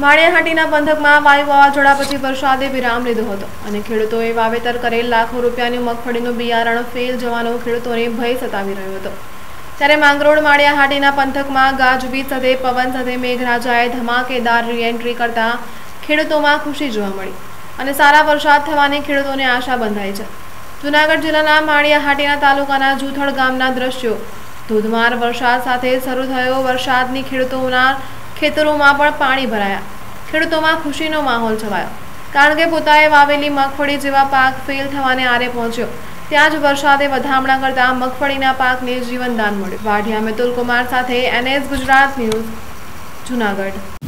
માળિયાહાટીના પંથકમાં વાયુ વાવાઝોડા પછી વરસાદે વિરામ લીધો હતો અને ખેડૂતોએ વાવેતર કરેલ લાખો રૂપિયાની મગફળીનું બિયારણ ફેલ જવાનો ખેડૂતોને ભય સતાવી રહ્યો હતો. ત્યારે માંગરોળ માળિયાહાટીના પંથકમાં ગાજવીજ સાથે, પવન સાથે મેઘરાજાએ ધમાકેદાર રીએન્ટ્રી કરતા ખેડૂતોમાં ખુશી જોવા મળી અને સારા વરસાદ થવાની ખેડૂતોને આશા બંધાઈ છે. જૂનાગઢ જિલ્લાના માળિયાહાટીના તાલુકાના જૂથળ ગામના દ્રશ્યો, ધોધમાર વરસાદ સાથે શરૂ થયો. વરસાદની ખેડૂતોના ખેતરોમાં પણ પાણી ભરાયા. ખેડૂતોમાં ખુશીનો માહોલ છવાયો. કારણ કે પોતાએ વાવેલી મગફળી જેવા પાક ફેલ થવાને આરે પહોંચ્યો. ત્યાં જ વરસાદે વધામણા કરતા મગફળીના પાકને જીવનદાન મળ્યું. વાઢિયા મિતુલ કુમાર સાથે એનએસ ગુજરાત ન્યૂઝ, જૂનાગઢ.